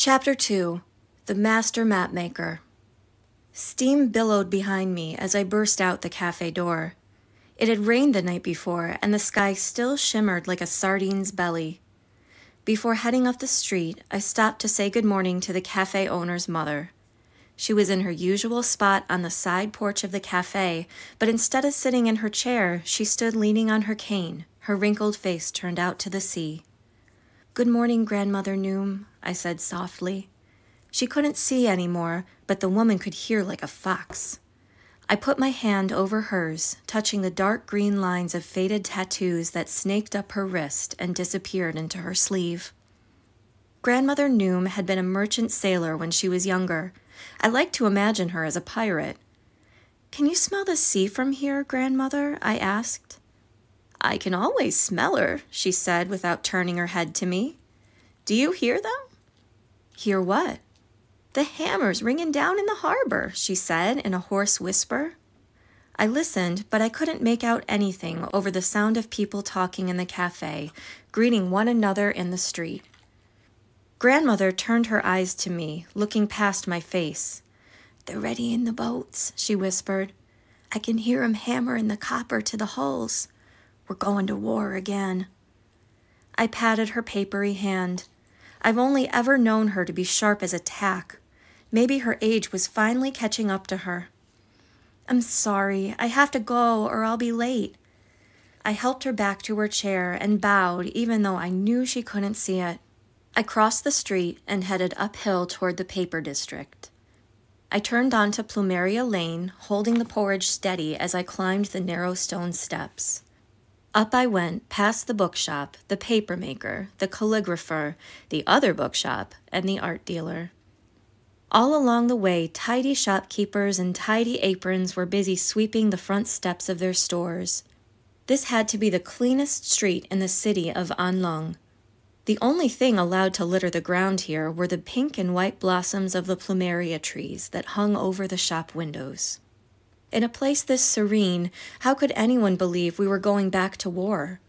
Chapter 2 The Master Mapmaker. Steam billowed behind me as I burst out the cafe door. It had rained the night before, and the sky still shimmered like a sardine's belly. Before heading up the street, I stopped to say good morning to the cafe owner's mother. She was in her usual spot on the side porch of the cafe, but instead of sitting in her chair, she stood leaning on her cane, her wrinkled face turned out to the sea. Good morning, Grandmother Noom, I said softly. She couldn't see any more, but the woman could hear like a fox. I put my hand over hers, touching the dark green lines of faded tattoos that snaked up her wrist and disappeared into her sleeve. Grandmother Noom had been a merchant sailor when she was younger. I like to imagine her as a pirate. Can you smell the sea from here, Grandmother? I asked. I can always smell her, she said without turning her head to me. Do you hear them? Hear what? The hammers ringing down in the harbor, she said in a hoarse whisper. I listened, but I couldn't make out anything over the sound of people talking in the cafe, greeting one another in the street. Grandmother turned her eyes to me, looking past my face. They're ready in the boats, she whispered. I can hear 'em hammering the copper to the hulls. We're going to war again. I patted her papery hand. I've only ever known her to be sharp as a tack. Maybe her age was finally catching up to her. I'm sorry. I have to go or I'll be late. I helped her back to her chair and bowed, even though I knew she couldn't see it. I crossed the street and headed uphill toward the paper district. I turned onto Plumeria Lane, holding the porridge steady as I climbed the narrow stone steps. Up I went, past the bookshop, the paper maker, the calligrapher, the other bookshop, and the art dealer. All along the way, tidy shopkeepers in tidy aprons were busy sweeping the front steps of their stores. This had to be the cleanest street in the city of Anlong. The only thing allowed to litter the ground here were the pink and white blossoms of the plumeria trees that hung over the shop windows. In a place this serene, how could anyone believe we were going back to war?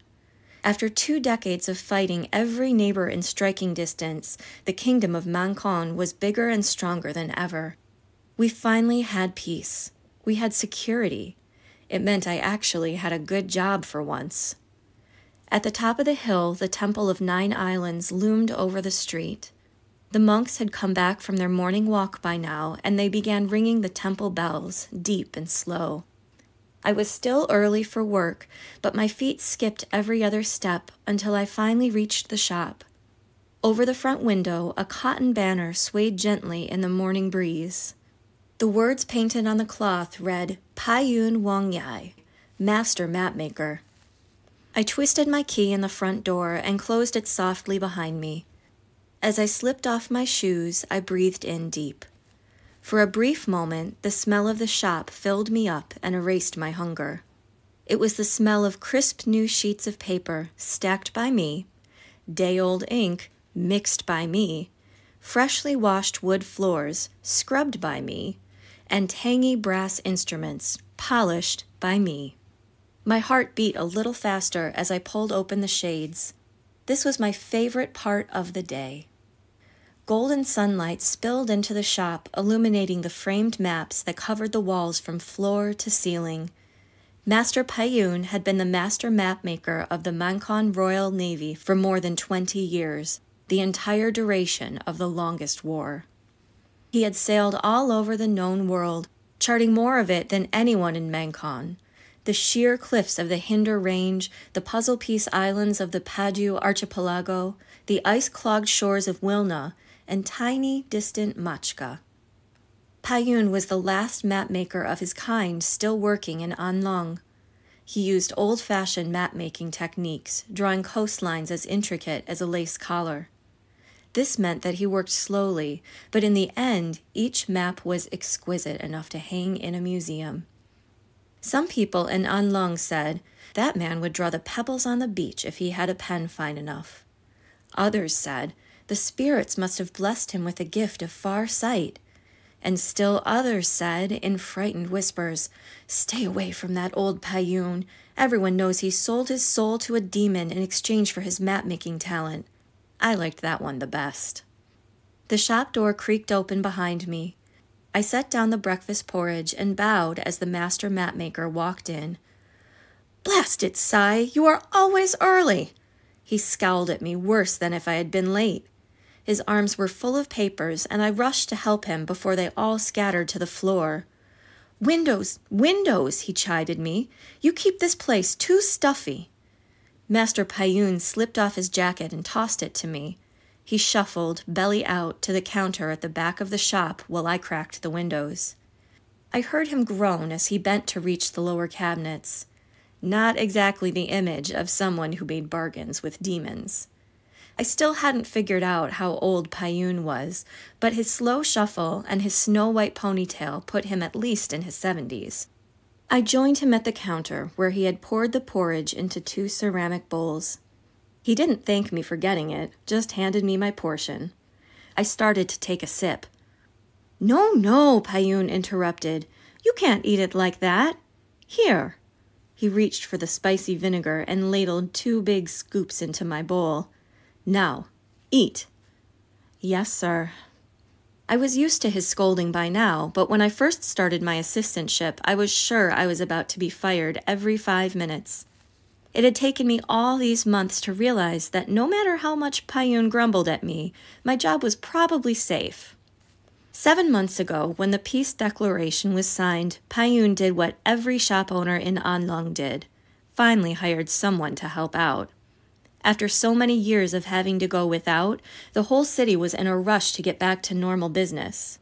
After two decades of fighting every neighbor in striking distance, the kingdom of Mangkon was bigger and stronger than ever. We finally had peace. We had security. It meant I actually had a good job for once. At the top of the hill, the Temple of Nine Islands loomed over the street. The monks had come back from their morning walk by now, and they began ringing the temple bells, deep and slow. I was still early for work, but my feet skipped every other step until I finally reached the shop. Over the front window, a cotton banner swayed gently in the morning breeze. The words painted on the cloth read, Paiyoon Wongyai, Master Mapmaker. I twisted my key in the front door and closed it softly behind me. As I slipped off my shoes, I breathed in deep. For a brief moment, the smell of the shop filled me up and erased my hunger. It was the smell of crisp new sheets of paper stacked by me, day old ink mixed by me, freshly washed wood floors scrubbed by me, and tangy brass instruments polished by me. My heart beat a little faster as I pulled open the shades. This was my favorite part of the day. Golden sunlight spilled into the shop, illuminating the framed maps that covered the walls from floor to ceiling. Master Paiyoon had been the master mapmaker of the Mangkon Royal Navy for more than 20 years, the entire duration of the longest war. He had sailed all over the known world, charting more of it than anyone in Mangkon. The sheer cliffs of the Hinder Range, the puzzle piece islands of the Padu archipelago, the ice clogged shores of Wilna, and tiny, distant Machka. Paiyoon was the last mapmaker of his kind still working in Anlong. He used old fashioned map making techniques, drawing coastlines as intricate as a lace collar. This meant that he worked slowly, but in the end, each map was exquisite enough to hang in a museum. Some people in Anlong said that man would draw the pebbles on the beach if he had a pen fine enough. Others said the spirits must have blessed him with a gift of far sight. And still others said, in frightened whispers, Stay away from that old Paiyoon. Everyone knows he sold his soul to a demon in exchange for his map making talent. I liked that one the best. The shop door creaked open behind me. I set down the breakfast porridge and bowed as the master mapmaker walked in. Blast it, Sai, you are always early. He scowled at me worse than if I had been late. His arms were full of papers, and I rushed to help him before they all scattered to the floor. Windows, windows, he chided me. You keep this place too stuffy. Master Paiyoon slipped off his jacket and tossed it to me. He shuffled, belly out, to the counter at the back of the shop while I cracked the windows. I heard him groan as he bent to reach the lower cabinets. Not exactly the image of someone who made bargains with demons. I still hadn't figured out how old Paiyoon was, but his slow shuffle and his snow white ponytail put him at least in his seventies. I joined him at the counter where he had poured the porridge into two ceramic bowls. He didn't thank me for getting it, just handed me my portion. I started to take a sip. No, no, Paiyoon interrupted. You can't eat it like that. Here. He reached for the spicy vinegar and ladled two big scoops into my bowl. Now, eat. Yes, sir. I was used to his scolding by now, but when I first started my assistantship, I was sure I was about to be fired every five minutes. It had taken me all these months to realize that no matter how much Paiyoon grumbled at me, my job was probably safe. Seven months ago, when the peace declaration was signed, Paiyoon did what every shop owner in Anlong did finally hired someone to help out. After so many years of having to go without, the whole city was in a rush to get back to normal business.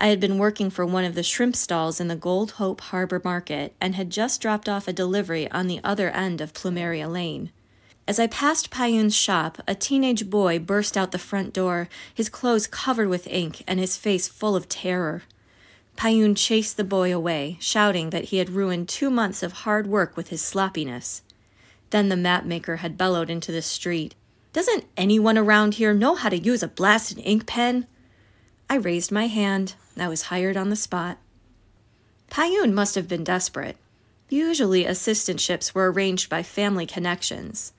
I had been working for one of the shrimp stalls in the Gold Hope Harbor Market and had just dropped off a delivery on the other end of Plumeria Lane. As I passed Paiyoon's shop, a teenage boy burst out the front door, his clothes covered with ink and his face full of terror. Paiyoon chased the boy away, shouting that he had ruined two months of hard work with his sloppiness. Then the map maker had bellowed into the street. Doesn't anyone around here know how to use a blasted ink pen? I raised my hand. I was hired on the spot. Paiyoon must have been desperate. Usually, assistantships were arranged by family connections.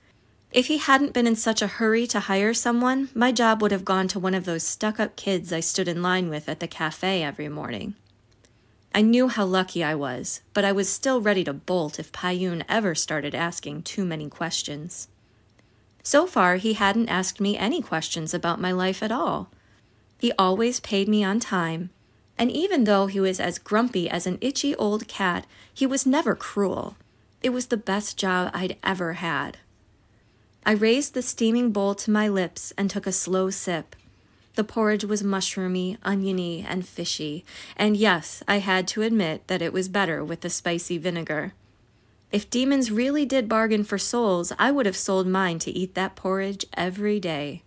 If he hadn't been in such a hurry to hire someone, my job would have gone to one of those stuck up kids I stood in line with at the cafe every morning. I knew how lucky I was, but I was still ready to bolt if Paiyoon ever started asking too many questions. So far, he hadn't asked me any questions about my life at all. He always paid me on time, and even though he was as grumpy as an itchy old cat, he was never cruel. It was the best job I'd ever had. I raised the steaming bowl to my lips and took a slow sip. The porridge was mushroomy, oniony, and fishy, and yes, I had to admit that it was better with the spicy vinegar. If demons really did bargain for souls, I would have sold mine to eat that porridge every day.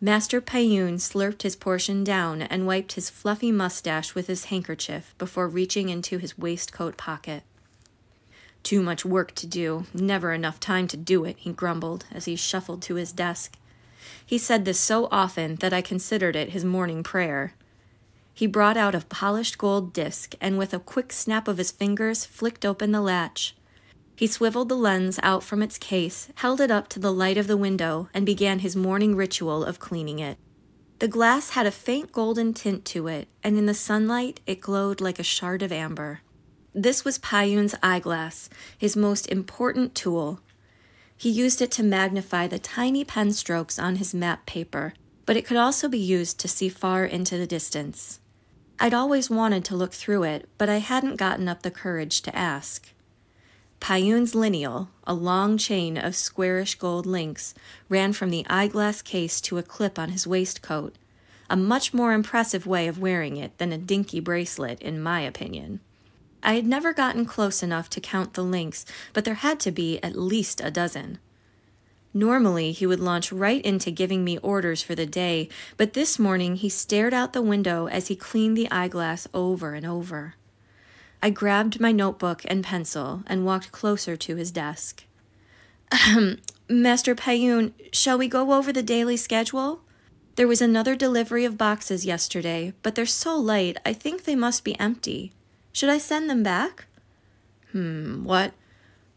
Master Paiyoon slurped his portion down and wiped his fluffy mustache with his handkerchief before reaching into his waistcoat pocket. Too much work to do, never enough time to do it, he grumbled as he shuffled to his desk. He said this so often that I considered it his morning prayer. He brought out a polished gold disc and, with a quick snap of his fingers, flicked open the latch. He swiveled the lens out from its case, held it up to the light of the window, and began his morning ritual of cleaning it. The glass had a faint golden tint to it, and in the sunlight it glowed like a shard of amber. This was Paiyoon's eyeglass, his most important tool. He used it to magnify the tiny pen strokes on his map paper, but it could also be used to see far into the distance. I'd always wanted to look through it, but I hadn't gotten up the courage to ask. Paiyoon's lineal, a long chain of squarish gold links, ran from the eyeglass case to a clip on his waistcoat, a much more impressive way of wearing it than a dinky bracelet, in my opinion. I had never gotten close enough to count the links, but there had to be at least a dozen. Normally, he would launch right into giving me orders for the day, but this morning he stared out the window as he cleaned the eyeglass over and over. I grabbed my notebook and pencil and walked closer to his desk. Ahem, Master Paiyoon, shall we go over the daily schedule? There was another delivery of boxes yesterday, but they're so light I think they must be empty. Should I send them back? Hmm, what?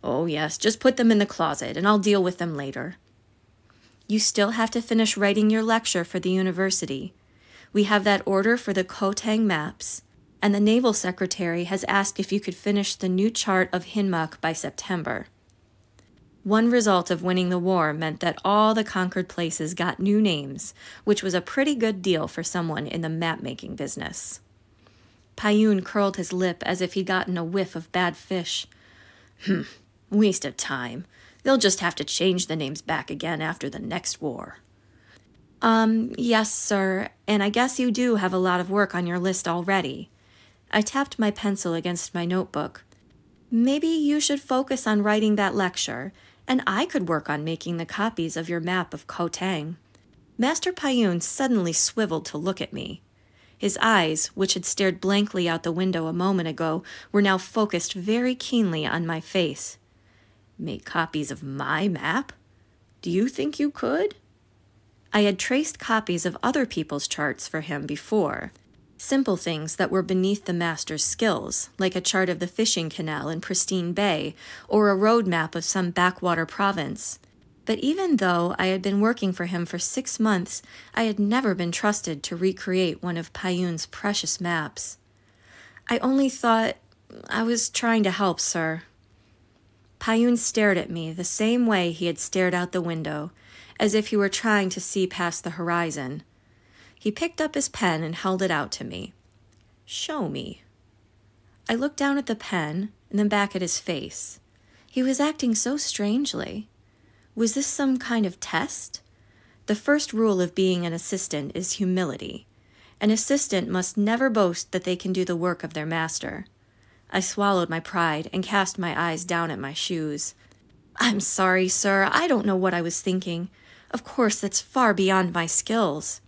Oh, yes, just put them in the closet and I'll deal with them later. You still have to finish writing your lecture for the university. We have that order for the Kotang maps, and the Naval Secretary has asked if you could finish the new chart of Hinmak by September. One result of winning the war meant that all the conquered places got new names, which was a pretty good deal for someone in the map making business. Paiyoon curled his lip as if he'd gotten a whiff of bad fish. Hmm, waste of time. They'll just have to change the names back again after the next war. Um, yes, sir, and I guess you do have a lot of work on your list already. I tapped my pencil against my notebook. Maybe you should focus on writing that lecture and I could work on making the copies of your map of Kotang. Master Paiyoon suddenly swiveled to look at me. His eyes, which had stared blankly out the window a moment ago, were now focused very keenly on my face. Make copies of my map? Do you think you could? I had traced copies of other people's charts for him before, Simple things that were beneath the master's skills, like a chart of the fishing canal in Pristine Bay or a road map of some backwater province. But even though I had been working for him for six months, I had never been trusted to recreate one of Paiyoon's precious maps. I only thought I was trying to help, sir. Paiyoon stared at me the same way he had stared out the window, as if he were trying to see past the horizon. He picked up his pen and held it out to me. Show me. I looked down at the pen and then back at his face. He was acting so strangely. Was this some kind of test? The first rule of being an assistant is humility. An assistant must never boast that they can do the work of their master. I swallowed my pride and cast my eyes down at my shoes. I'm sorry, sir. I don't know what I was thinking. Of course, that's far beyond my skills.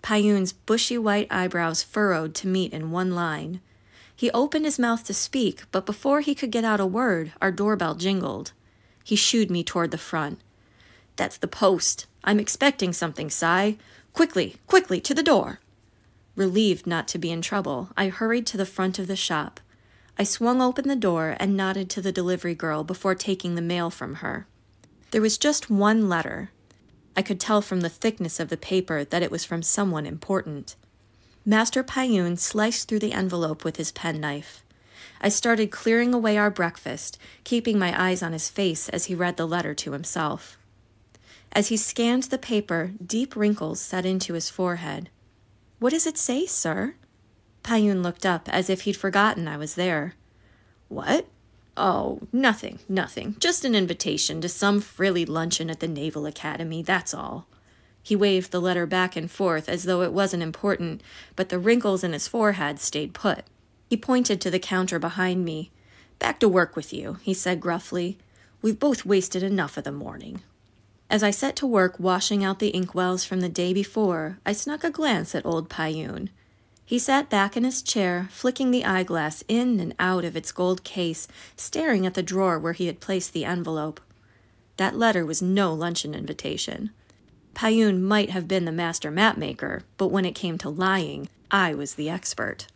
Paiyoon's bushy white eyebrows furrowed to meet in one line. He opened his mouth to speak, but before he could get out a word, our doorbell jingled. He shooed me toward the front. That's the post. I'm expecting something, Sai. Quickly, quickly, to the door. Relieved not to be in trouble, I hurried to the front of the shop. I swung open the door and nodded to the delivery girl before taking the mail from her. There was just one letter, I could tell from the thickness of the paper that it was from someone important. Master Paiyoon sliced through the envelope with his penknife. I started clearing away our breakfast, keeping my eyes on his face as he read the letter to himself. As he scanned the paper, deep wrinkles set into his forehead. What does it say, sir? Paiyoon looked up as if he'd forgotten I was there. What? Oh, nothing, nothing. Just an invitation to some frilly luncheon at the Naval Academy, that's all. He waved the letter back and forth as though it wasn't important, but the wrinkles in his forehead stayed put. He pointed to the counter behind me. Back to work with you, he said gruffly. We've both wasted enough of the morning. As I set to work washing out the inkwells from the day before, I snuck a glance at old Paiyoon. He sat back in his chair, flicking the eyeglass in and out of its gold case, staring at the drawer where he had placed the envelope. That letter was no luncheon invitation. Paiyoon might have been the master mapmaker, but when it came to lying, I was the expert.